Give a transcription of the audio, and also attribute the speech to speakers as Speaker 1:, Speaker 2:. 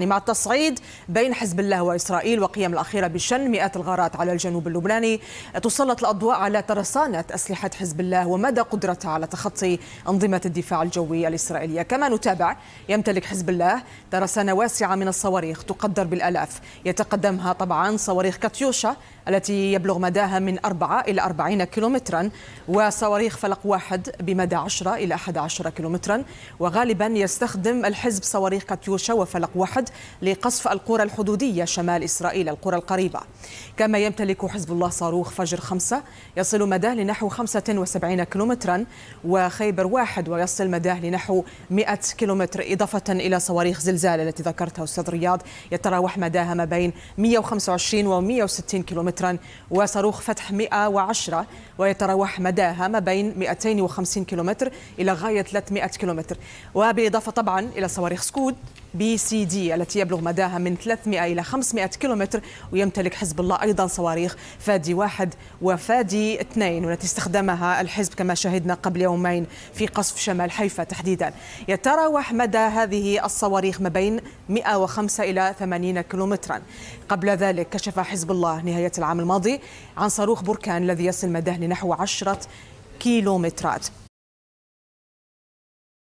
Speaker 1: مع التصعيد بين حزب الله وإسرائيل وقيم الأخيرة بشن مئات الغارات على الجنوب اللبناني تسلط الأضواء على ترسانة أسلحة حزب الله ومدى قدرته على تخطي أنظمة الدفاع الجوي الإسرائيلية. كما نتابع يمتلك حزب الله ترسانة واسعة من الصواريخ تقدر بالألاف. يتقدمها طبعا صواريخ كاتيوشا التي يبلغ مداها من 4 إلى 40 كيلومترا وصواريخ فلق واحد بمدى 10 إلى 11 كيلومترا وغالبا يستخدم الحزب صواريخ كاتيوشا وفلق واحد لقصف القرى الحدودية شمال إسرائيل القرى القريبة. كما يمتلك حزب الله صاروخ فجر خمسة يصل مداه لنحو 75 كيلومترا وخيبر واحد ويصل مداه لنحو 100 كيلومتر إضافة إلى صواريخ زلزال التي ذكرتها أستاذ رياض. يتراوح مداها ما بين 125 و 160 كيلومترا وصاروخ فتح 110 ويتراوح مداها ما بين 250 كيلومتر إلى غاية 300 كيلومتر. وبإضافة طبعا إلى صواريخ سكود B C D التي يبلغ مداها من 300 إلى 500 كيلومتر ويمتلك حزب الله أيضا صواريخ فادي واحد وفادي اثنين والتي استخدمها الحزب كما شهدنا قبل يومين في قصف شمال حيفا تحديدا. يتراوح مدى هذه الصواريخ ما بين 105 إلى 80 كيلومترا. قبل ذلك كشف حزب الله نهاية العام الماضي عن صاروخ بركان الذي يصل مداه لنحو 10 كيلومترات.